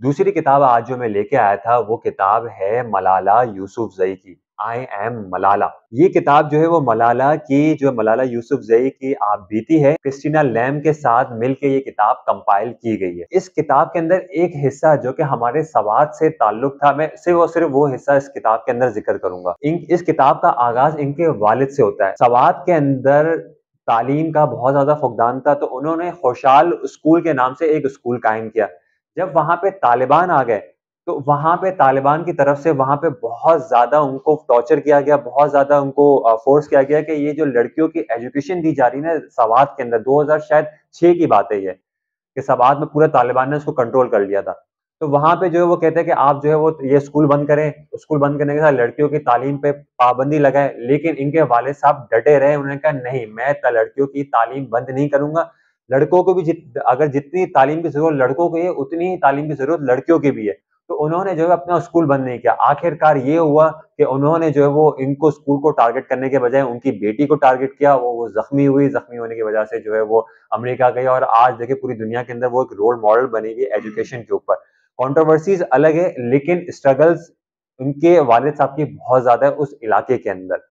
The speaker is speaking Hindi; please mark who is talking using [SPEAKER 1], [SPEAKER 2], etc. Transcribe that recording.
[SPEAKER 1] दूसरी किताब आज जो मैं लेके आया था, वो किताब है मलाला यूसुफ़ज़ई की आई एम मलाला। ये किताब जो है वो मलाला की, जो मलाला यूसुफ़ज़ई की आप बीती है क्रिस्टीना लैम के साथ मिलके ये किताब कंपाइल की गई है। इस किताब के अंदर एक हिस्सा जो कि हमारे सवाद से ताल्लुक था, मैं सिर्फ़ और सिर्फ़ वो हिस्सा इस किताब के अंदर ज़िक्र करूँगा इन, इस किताब का आगाज़ इनके वालिद से होता है। सवाद के अंदर तालीम का बहुत ज़्यादा फुकदान था तो उन्होंने खुशहाल स्कूल के नाम से एक स्कूल कायम किया। जब वहाँ पे तालिबान आ गए, तो वहाँ पे तालिबान की तरफ़ से वहाँ पे बहुत ज़्यादा उनको टॉर्चर किया गया, बहुत ज़्यादा उनको फ़ोर्स किया गया कि ये जो लड़कियों की एजुकेशन दी जा रही है ना सवाद के अंदर 2000 शायद 6 की बात है ये, कि सवाद में पूरा तालिबान ने उसको कंट्रोल कर लिया था। तो वहाँ पे जो है वो कहते हैं कि आप जो है वो ये स्कूल बंद करें, स्कूल बंद करने के साथ लड़कियों की तालीम पे पाबंदी लगाए लेकिन इनके वाले साहब डटे रहे, उन्होंने कहा नहीं मैं लड़कियों की तालीम बंद नहीं करूँगा। लड़कों को भी जित अगर जितनी तालीम की ज़रूरत लड़कों की है, उतनी ही तालीम की ज़रूरत लड़कियों की भी है। तो उन्होंने जो है अपना स्कूल बंद नहीं किया। आखिरकार ये हुआ कि उन्होंने जो है वो इनको स्कूल को टारगेट करने के बजाय उनकी बेटी को टारगेट किया, वो वो ज़ख्मी हुई, ज़ख्मी होने की वजह से जो है वो अमेरिका गई और आज देखिए पूरी दुनिया के अंदर वो एक रोल मॉडल बनी हुई एजुकेशन के ऊपर। कॉन्ट्रोवर्सीज अलग है, लेकिन स्ट्रगल्स उनके वालिद साहब की बहुत ज़्यादा है उस इलाके के अंदर।